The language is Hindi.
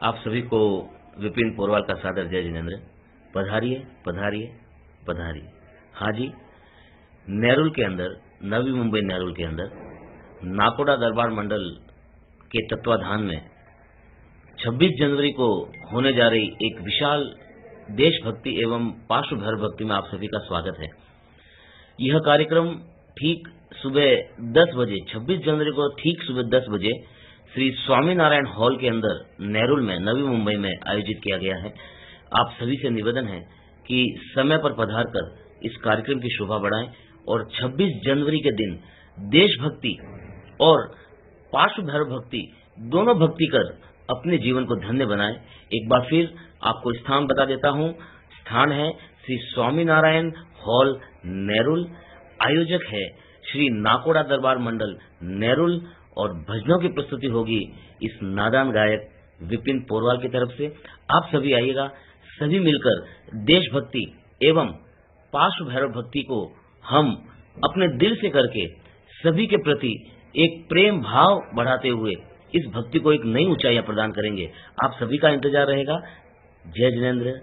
आप सभी को विपिन पोरवाल का सादर जय जिनेन्द्र। पधारिए पधारिए पधारिए। हाँ जी नेरुल के अंदर, नवी मुंबई नेरुल के अंदर, नाकोड़ा दरबार मंडल के तत्वाधान में 26 जनवरी को होने जा रही एक विशाल देशभक्ति एवं पार्श्व भैरव भक्ति में आप सभी का स्वागत है। यह कार्यक्रम ठीक सुबह 10 बजे 26 जनवरी को ठीक सुबह 10 बजे श्री स्वामीनारायण हॉल के अंदर नेरुल में, नवी मुंबई में आयोजित किया गया है। आप सभी से निवेदन है कि समय पर पधार कर इस कार्यक्रम की शोभा बढ़ाएँ और 26 जनवरी के दिन देशभक्ति और पार्श्वधर्म भक्ति, दोनों भक्ति कर अपने जीवन को धन्य बनाएँ। एक बार फिर आपको स्थान बता देता हूँ, स्थान है श्री स्वामीनारायण हॉल, नेरुल। आयोजक है श्री नाकोड़ा दरबार मंडल, नेरुल। और भजनों की प्रस्तुति होगी इस नादान गायक विपिन पोरवाल की तरफ़ से। आप सभी आइएगा, सभी मिलकर देशभक्ति एवं पार्श्व भैरव भक्ति को हम अपने दिल से करके सभी के प्रति एक प्रेम भाव बढ़ाते हुए इस भक्ति को एक नई ऊंचाइयाँ प्रदान करेंगे। आप सभी का इंतज़ार रहेगा। जय जिनेन्द्र।